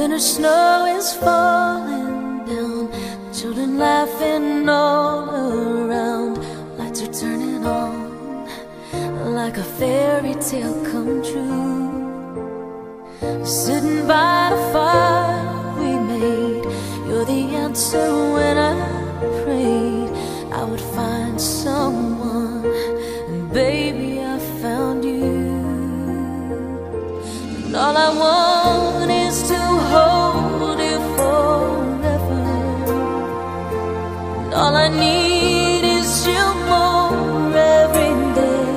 Winter snow is falling down, children laughing all around, lights are turning on like a fairy tale come true. Sitting by the fire we made, you're the answer when I prayed I would find someone, and baby, I found you. And all I want. All I need is you more every day.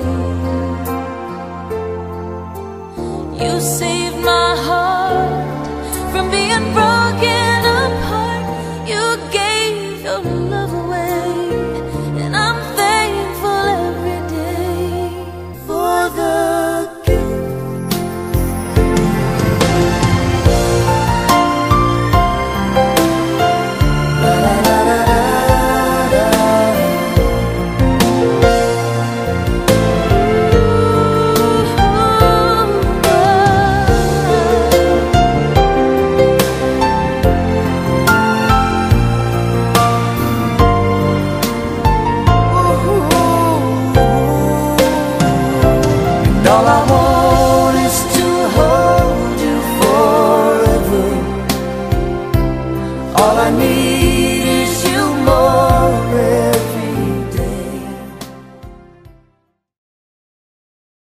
You saved my heart.